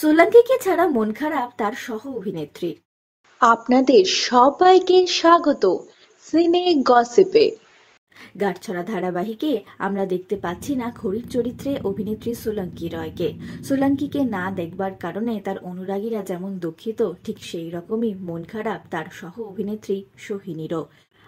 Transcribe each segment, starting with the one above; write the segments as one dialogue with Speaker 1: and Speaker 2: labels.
Speaker 1: সোলাঙ্কিকে ছাড়া মন খারাপ তার সহ অভিনেত্রী।
Speaker 2: আপনাদের সবাইকে স্বাগত সিনে গসিপে।
Speaker 1: গাঁটছড়া ধারাবাহিকে আমরা দেখতে পাচ্ছি না খড়ির চরিত্রে অভিনেত্রী সোলাঙ্কি রয়কে। সোলাঙ্কিকে না দেখবার কারণে তার অনুরাগীরা যেমন দুঃখিত ঠিক সেই রকমই মন খারাপ তার সহ অভিনেত্রী সোহিনীরও।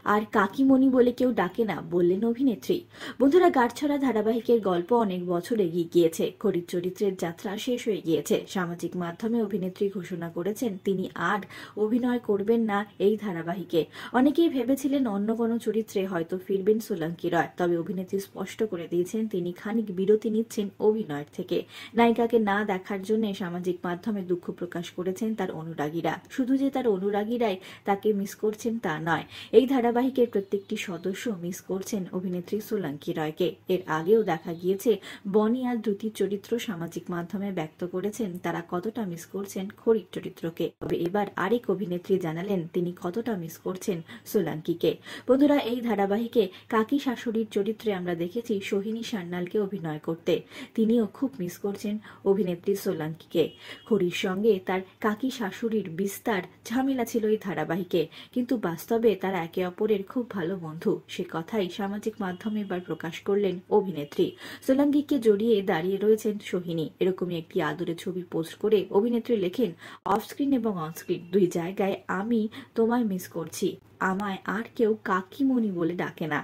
Speaker 1: আর কাকিমণি বলে কেউ ডাকে না, বললেন অভিনেত্রী। বন্ধুরা, গাঁটছড়া ধারাবাহিকের গল্প অনেক বছর এগিয়ে গিয়েছে। খরিদ চরিত্রের যাত্রা শেষ হয়ে গিয়েছে। সামাজিক মাধ্যমে অভিনেত্রী ঘোষণা করেছেন, তিনি আর অভিনয় করবেন না এই ধারাবাহিকে। অনেকেই ভেবেছিলেন অন্য কোনো চরিত্রে হয়তো ফিরবেন সোলাঙ্কি রয়, তবে অভিনেত্রী স্পষ্ট করে দিয়েছেন, তিনি খানিক বিরতি নিচ্ছেন অভিনয়ের থেকে। নায়িকাকে না দেখার জন্য সামাজিক মাধ্যমে দুঃখ প্রকাশ করেছেন তার অনুরাগীরা। শুধু যে তার অনুরাগীরাই তাকে মিস করছেন তা নয়, এই ধারা ধারাবাহিকের প্রত্যেকটি সদস্য মিস করছেন অভিনেত্রী সোলাঙ্কি রয়কে। এর আগেও দেখা গিয়েছে, বনি আর দ্রুতি চরিত্র সামাজিক মাধ্যমে ব্যক্ত করেছেন, তারা কতটা মিস করছেন খরির চরিত্রকে। তবে এবার আরেক অভিনেত্রী জানালেন, তিনি কতটা মিস করছেন সোলাঙ্কিকে। বন্ধুরা, এই ধারাবাহিকে কাকি শাশুড়ির চরিত্রে আমরা দেখেছি সোহিনী সান্যালকে অভিনয় করতে। তিনিও খুব মিস করছেন অভিনেত্রী সোলাঙ্কিকে। খড়ির সঙ্গে তার কাকি শাশুড়ির বিস্তার ঝামেলা ছিল এই ধারাবাহিকে, কিন্তু বাস্তবে তারা একে অপর কাপুরের খুব ভালো বন্ধু। সে কথাই সামাজিক মাধ্যমে এবার প্রকাশ করলেন অভিনেত্রী। সোলাঙ্গিকে জড়িয়ে দাঁড়িয়ে রয়েছেন সোহিনী। এরকমই একটি আদরে ছবি পোস্ট করে অভিনেত্রী লেখেন, অফস্ক্রিন এবং অনস্ক্রিন দুই জায়গায় আমি তোমায় মিস করছি। আমায় আর কেউ কাকিমণি বলে ডাকে না।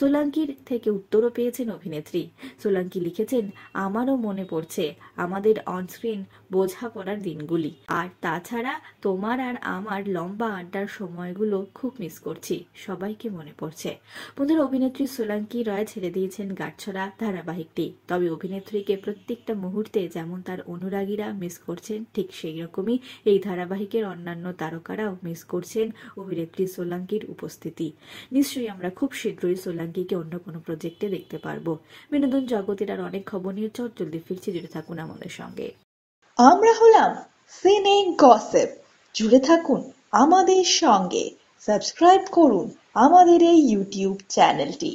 Speaker 1: সোলাঙ্কির থেকে উত্তরও পেয়েছেন অভিনেত্রী। সোলাঙ্কি লিখেছেন, আমারও মনে পড়ছে আমাদের অনস্ক্রিন বোঝাপড়ার দিনগুলি। আর তাছাড়া তোমার আর আমার লম্বা আড্ডার সময়গুলো খুব মিস করছি। সবাইকে মনে পড়ছে। বন্ধুরা, অভিনেত্রী সোলাঙ্কি রয় ছেড়ে দিয়েছেন গাছছড়া ধারাবাহিকটি। তবে অভিনেত্রীকে প্রত্যেকটা মুহূর্তে যেমন তার অনুরাগীরা মিস করছেন, ঠিক সেই রকমই এই ধারাবাহিকের অন্যান্য তারকারাও মিস করছেন অভিনেত্রী সোলাঙ্কির উপস্থিতি। নিশ্চয়ই আমরা খুব শীঘ্রই সোলাঙ্কিকে অন্য কোনো প্রজেক্টে দেখতে পারব। বিনোদন জগতের আর অনেক খবর নিয়ে চট জলদি ফিরছি, জুড়ে থাকুন আমাদের সঙ্গে।
Speaker 2: আমরা হলাম সিনে গসিপ জুড়ে থাকুন আমাদের সঙ্গে। সাবস্ক্রাইব করুন আমাদের এই ইউটিউব চ্যানেলটি।